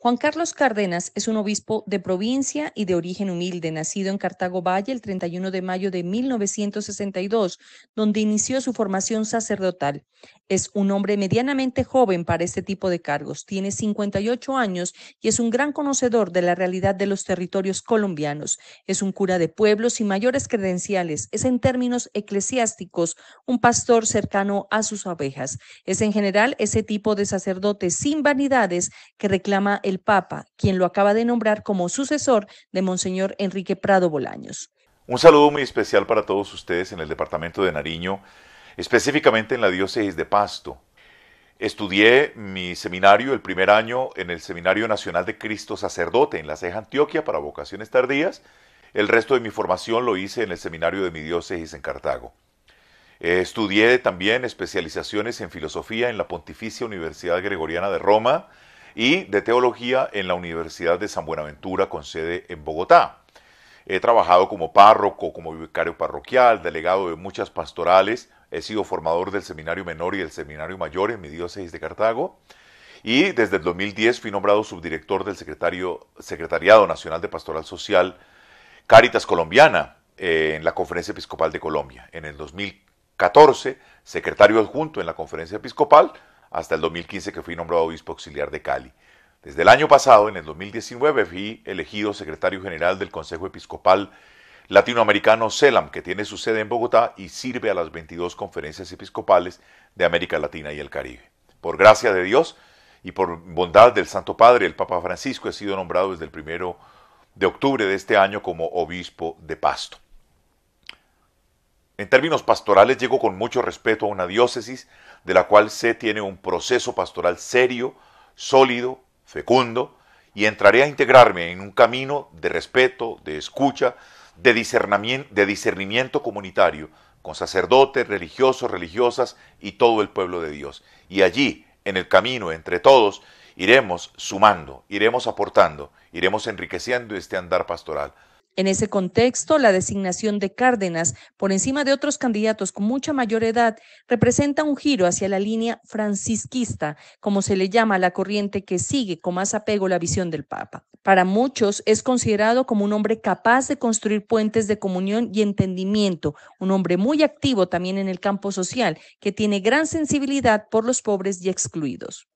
Juan Carlos Cárdenas es un obispo de provincia y de origen humilde, nacido en Cartago Valle el 31 de mayo de 1962, donde inició su formación sacerdotal. Es un hombre medianamente joven para este tipo de cargos, tiene 58 años y es un gran conocedor de la realidad de los territorios colombianos. Es un cura de pueblos y mayores credenciales, es en términos eclesiásticos un pastor cercano a sus abejas. Es en general ese tipo de sacerdote sin vanidades que reclama el Papa, quien lo acaba de nombrar como sucesor de Monseñor Enrique Prado Bolaños. Un saludo muy especial para todos ustedes en el departamento de Nariño, específicamente en la diócesis de Pasto. Estudié mi seminario el primer año en el Seminario Nacional de Cristo Sacerdote en La Ceja, Antioquia, para vocaciones tardías. El resto de mi formación lo hice en el seminario de mi diócesis en Cartago. estudié también especializaciones en filosofía en la Pontificia Universidad Gregoriana de Roma, y de teología en la Universidad de San Buenaventura con sede en Bogotá. He trabajado como párroco, como vicario parroquial, delegado de muchas pastorales, he sido formador del Seminario Menor y del Seminario Mayor en mi diócesis de Cartago y desde el 2010 fui nombrado subdirector del secretario, Secretariado Nacional de Pastoral Social Caritas Colombiana eh, en la Conferencia Episcopal de Colombia. En el 2014, secretario adjunto en la Conferencia Episcopal, hasta el 2015 que fui nombrado obispo auxiliar de Cali. Desde el año pasado, en el 2019, fui elegido secretario general del Consejo Episcopal Latinoamericano CELAM, que tiene su sede en Bogotá y sirve a las 22 conferencias episcopales de América Latina y el Caribe. Por gracia de Dios y por bondad del Santo Padre, el Papa Francisco, he sido nombrado desde el primero de octubre de este año como obispo de Pasto. En términos pastorales llego con mucho respeto a una diócesis de la cual se tiene un proceso pastoral serio, sólido, fecundo, y entraré a integrarme en un camino de respeto, de escucha, de discernimiento comunitario con sacerdotes, religiosos, religiosas y todo el pueblo de Dios. Y allí, en el camino, entre todos, iremos sumando, iremos aportando, iremos enriqueciendo este andar pastoral. En ese contexto, la designación de Cárdenas por encima de otros candidatos con mucha mayor edad representa un giro hacia la línea francisquista, como se le llama a la corriente que sigue con más apego la visión del Papa. Para muchos es considerado como un hombre capaz de construir puentes de comunión y entendimiento, un hombre muy activo también en el campo social, que tiene gran sensibilidad por los pobres y excluidos.